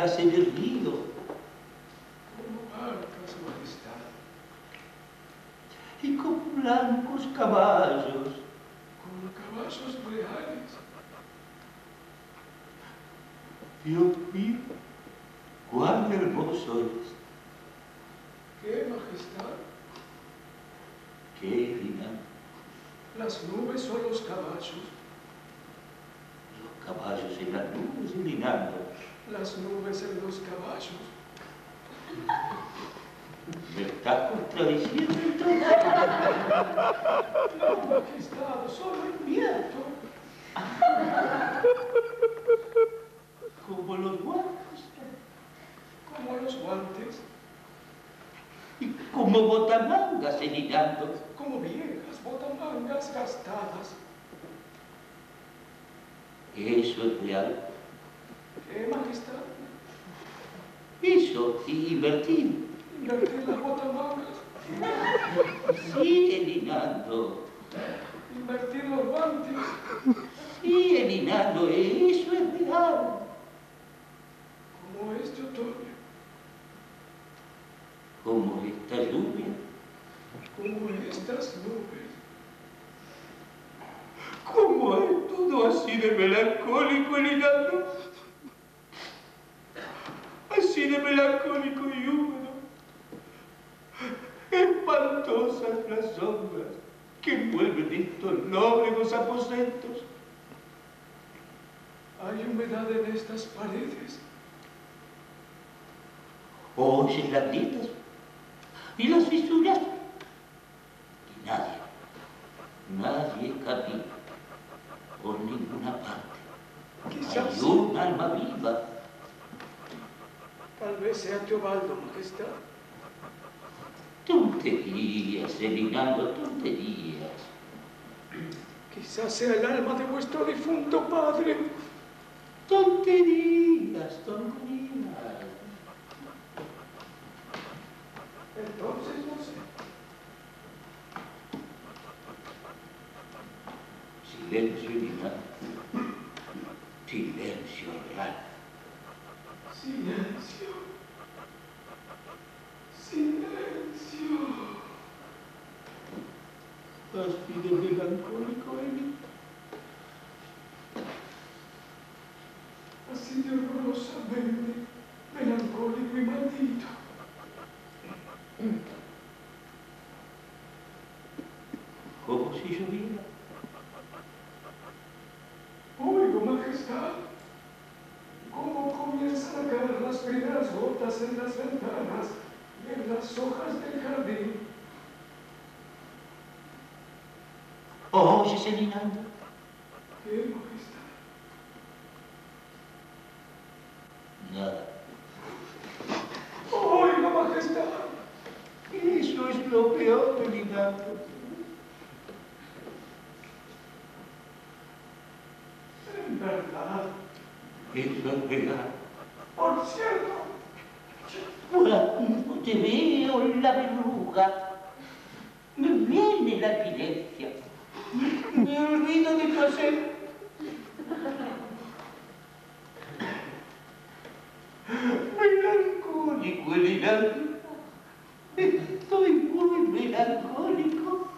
el río. Como barcas, majestad. Y con blancos caballos. Como caballos reales. Dios mío, cuán hermoso es. ¿Qué, majestad? Qué final. Las nubes son los caballos. Los caballos en las nubes iluminando. Las nubes en los caballos. ¿Me estás contradiciendo entonces? No, majestad, solo invierto. Como los guantes. Como los guantes. Y como botamangas hilando. Como viejas botamangas gastadas. Eso es real. ¿Qué, majestad? Eso, y invertir. Invertir las botamangas. Sigue linando. Invertir los guantes. Sigue linando. Eso es real. Como este otoño. Como esta lluvia. Como estas nubes. ¿Cómo es todo así de melancólico, Linando? Así de melancólico y húmedo. Las sombras que envuelven estos lóbregos aposentos. Hay humedad en estas paredes. Oyes las grietas y las fisuras. Y nadie, nadie camina por ninguna parte. Quizás Hay un alma viva. Tal vez sea Teobaldo, majestad. Tonterías, Elinando, tonterías. Quizás sea el alma de vuestro difunto padre. Tonterías, tonterías. Entonces no sé. Silencio, Elinando. Silencio real. Silencio. Silencio. Así de melancólico, Eli. Así de horrorosamente melancólico y maldito. Como si lloviera. Oigo, majestad. Cómo comienzan a caer las primeras gotas en las ventanas y en las hojas del jardín. Oyes, Elinando. ¿Qué, majestad? Nada. Oigo, majestad. Eso es lo peor, Elinando. En verdad. Eso es real. Por cierto, Cuando te veo en la verruga, me viene la epilepsia. Me olvido de placer. Melancólico, Elinando. Estoy muy melancólico.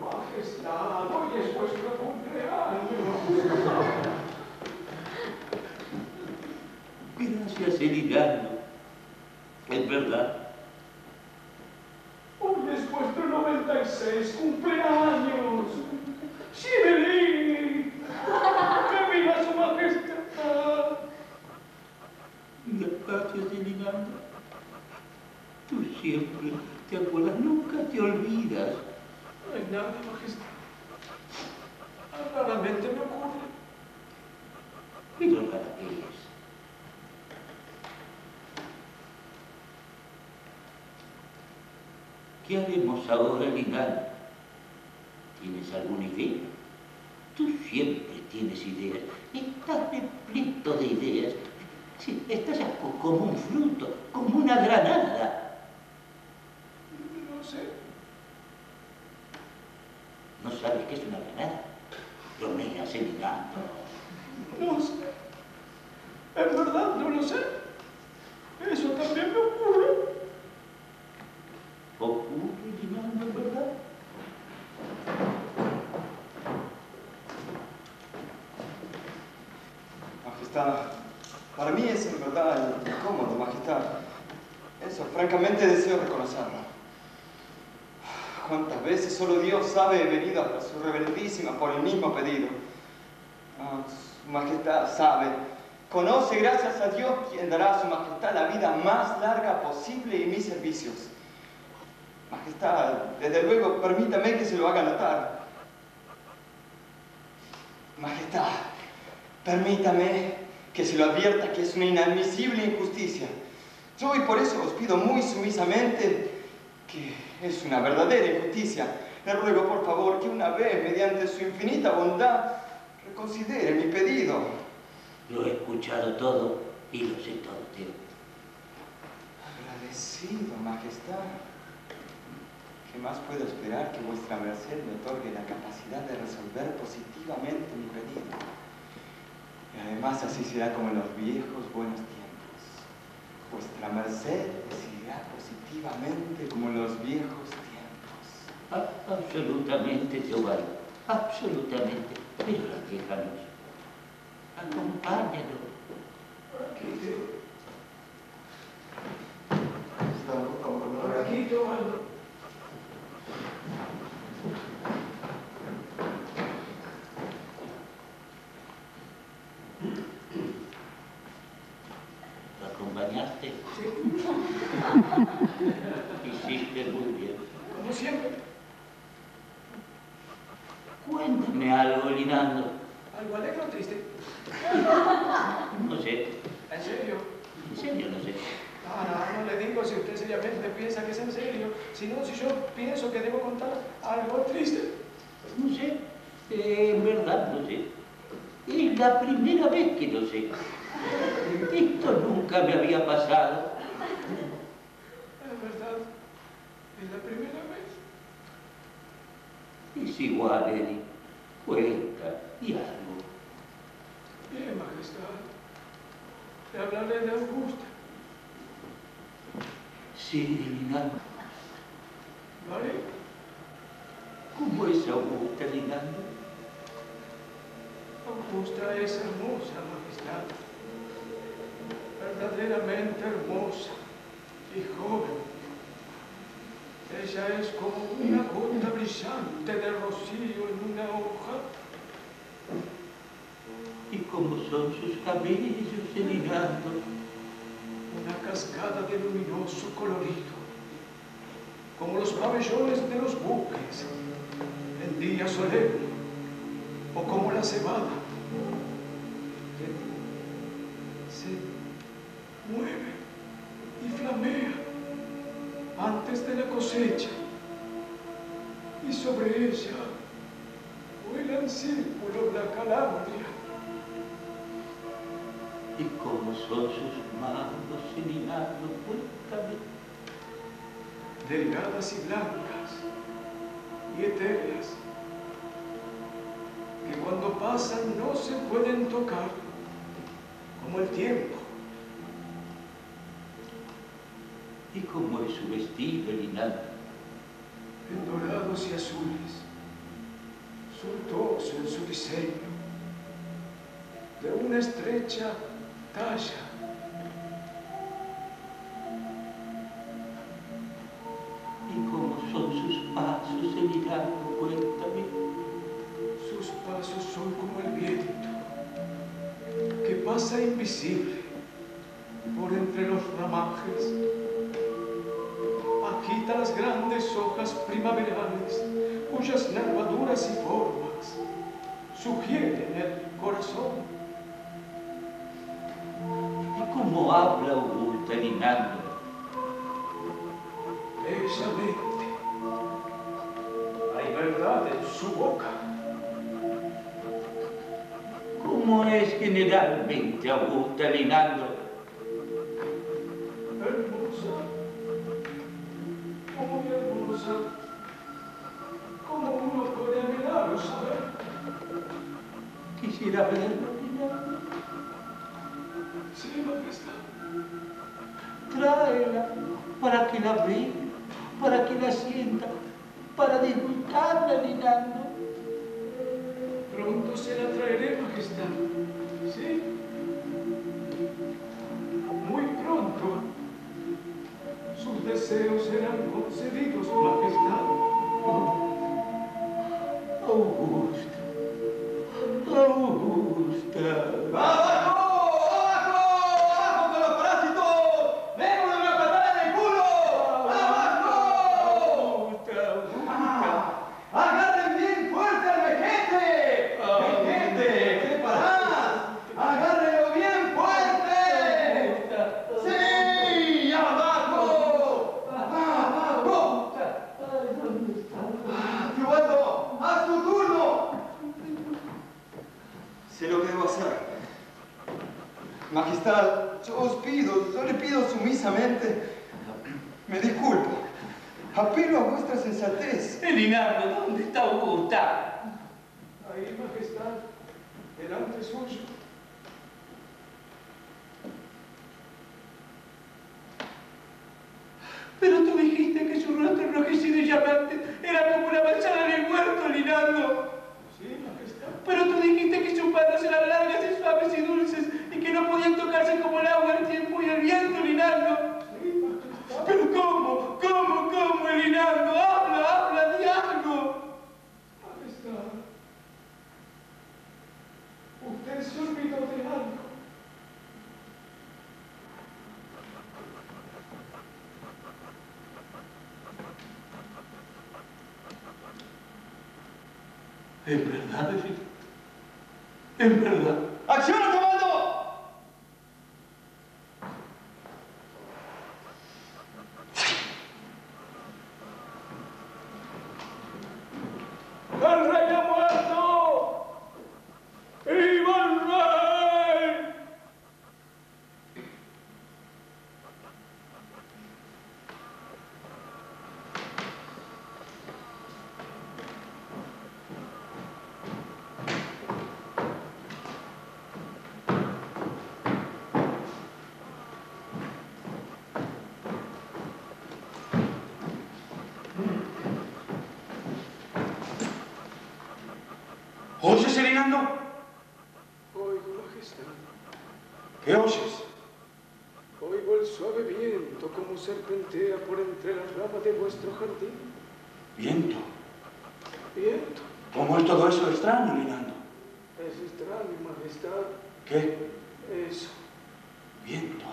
majestad, hoy es vuestro cumpleaños. Gracias, Elinando. Es verdad. Hoy es vuestro 96 cumpleaños. ¡Shivelí! ¡Que viva su majestad! Gracias, Elinando. Tú siempre te acuerdas, nunca te olvidas. No hay nada, majestad. Raramente me ocurre. Pero rara que es. ¿Qué haremos ahora, Elinando? ¿Tienes alguna idea? Tú siempre tienes ideas. Estás repleto de ideas. Sí, estás co- como un fruto, como una granada. No sé. ¿No sabes qué es una granada? Bromeas, Elinando. No sé. En verdad, no lo sé. Eso también me ocurre. Ocurre, Linando, ¿verdad? Majestad, para mí es en verdad incómodo, Majestad. Eso, francamente deseo reconocerlo. ¿Cuántas veces solo Dios sabe he venido a su reverendísima por el mismo pedido? Ah, su Majestad sabe, conoce gracias a Dios quien dará a su Majestad la vida más larga posible y mis servicios. Majestad, desde luego, permítame que se lo haga notar. Majestad, permítame que se lo advierta que es una inadmisible injusticia. Yo y por eso os pido muy sumisamente que es una verdadera injusticia. Le ruego por favor que una vez, mediante su infinita bondad, reconsidere mi pedido. Lo he escuchado todo y lo sé todo, tío. Agradecido, Majestad. ¿Qué más puedo esperar que vuestra merced me otorgue la capacidad de resolver positivamente mi pedido? Y además así será como en los viejos buenos tiempos. Vuestra merced decidirá positivamente como en los viejos tiempos. A- absolutamente, Giovanni. Absolutamente. Pero déjanos. Acompáñanos. Por aquí tomando. ¿Lo acompañaste? Sí, Hiciste muy bien. como siempre. Cuéntame algo, Linando. ¿Algo alegre o triste? No sé. ¿En serio? En serio, no sé. Ah, no, no le digo si usted seriamente piensa que es en serio, sino si yo pienso que debo contar algo triste. No sé. Eh, en verdad, no sé. Es la primera vez que lo sé. Esto nunca me había pasado. Es verdad, es la primera vez. Es igual, Eddie. Cuenta y algo. Bien, Majestad. Le hablaré de Augusta, Sí, Linando. ¿vale? ¿Cómo es Augusta, Linando? Augusta es hermosa, Majestad. Verdaderamente hermosa y joven. Ella es como una gota brillante de rocío en una hoja. ¿Y cómo son sus cabellos, Linando? una cascada de luminoso colorido, como los pabellones de los buques en día solemne, o como la cebada que se mueve cosecha, y sobre ella vuelan círculos la calandria. ¿Y cómo son sus manos, Linando? Cuéntame. delgadas y blancas y etéreas, que cuando pasan no se pueden tocar, como el tiempo. ¿Y cómo es su vestido, Linando? en dorados y azules, suntuoso en su diseño, de una estrecha talla, ¿Y cómo son sus pasos, Linando? Cuéntame. sus pasos son como el viento, que pasa invisible por entre los ramajes, agita las grandes hojas primaverales, cuyas nervaduras y formas sugieren el corazón. ¿Y cómo habla Augusta, Linando? Bellamente. Hay verdad en su boca. ¿Cómo es generalmente Augusta, Linando? Para disfrutarla, Linando. Pronto se la traeré, majestad. Sí. служит. Olvidó de algo. Es verdad, es verdad. ¡Acción, Teobaldo! ¡El rey ha muerto! ¡Viva el rey! ¿Oyes, Linando? Oigo, majestad. ¿Qué oyes? Oigo el suave viento como serpentea por entre las ramas de vuestro jardín. Viento. Viento. ¿Cómo es todo eso extraño, Linando? Es extraño, majestad. ¿Qué? Eso. Viento.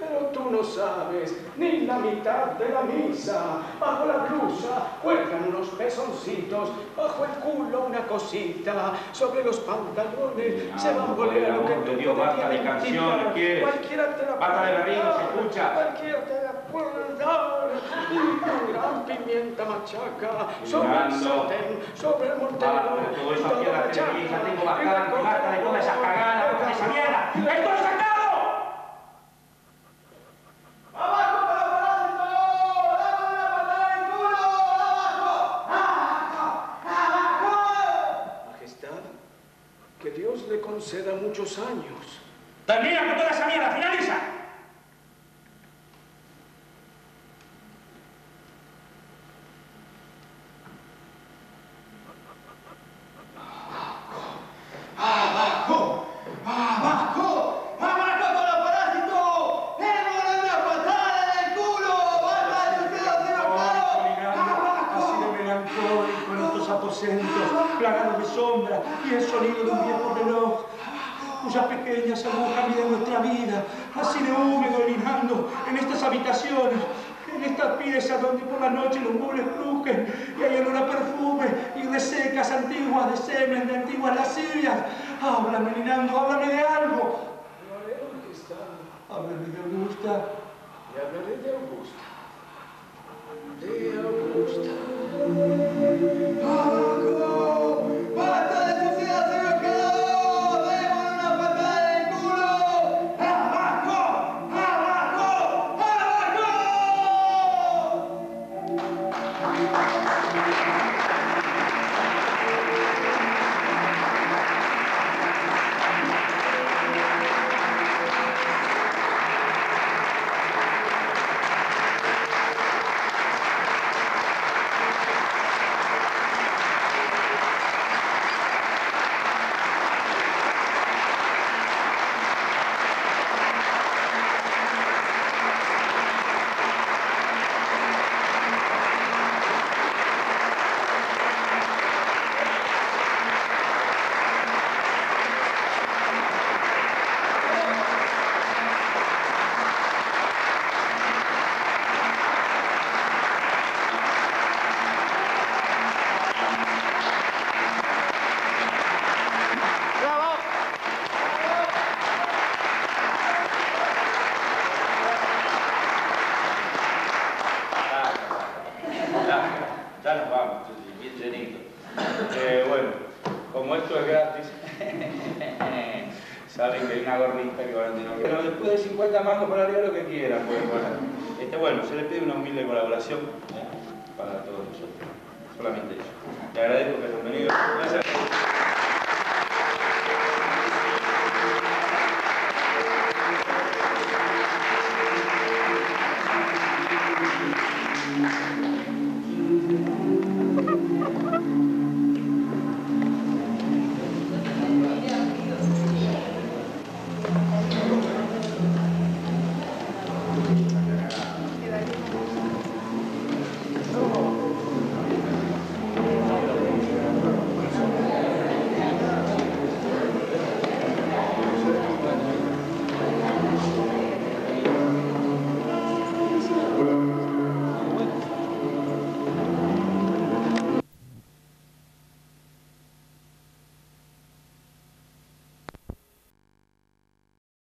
Pero tú no sabes ni la mitad de la misa. Bajo la blusa cuelgan unos pezoncitos, bajo el culo una cosita, sobre los pantalones se bambolea lo que tú Dios, basta de canciones, ¿quieres? Cualquiera te la Basta de dar, escucha. Cualquiera te la puede dar. Y gran pimienta machaca sobre el sartén, sobre el mortero. Todo eso aquí en la tengo bastante, basta de todas esas cagadas, basta de esa mierda. ¡Estoy sacado! ¡Abajo con los parásitos! ¡Dame una patada en el culo! ¡Abajo! ¡Abajo! ¡Abajo! Majestad, que Dios le conceda muchos años. Termina con toda esa mierda, finaliza. ¡Abajo! ¡Abajo! ¡Abajo con los parásitos! ¡Démosle una patada en el culo! ¡Basta de ustedes hacer Así ¡Abajo! de melancólico en estos aposentos, plagados de sombra y el sonido de un viejo reloj, cuyas pequeñas agujas miden nuestra vida, así de húmedo linando en estas habitaciones, en estas piezas donde por y hay olor a perfume y resecas antiguas de semen de antiguas lascivias. Háblame, linando, háblame de algo. Háblame de Augusta. y hablaré de Augusta. De Augusta. ¡Abajo! saben que hay una gorrita que van a tener Pero después de 50 mangos para arriba lo que quieran. Pues, bueno. Este, bueno, se les pide una humilde colaboración ¿eh? para todos nosotros. Solamente eso. Te agradezco que hayan venido. Gracias.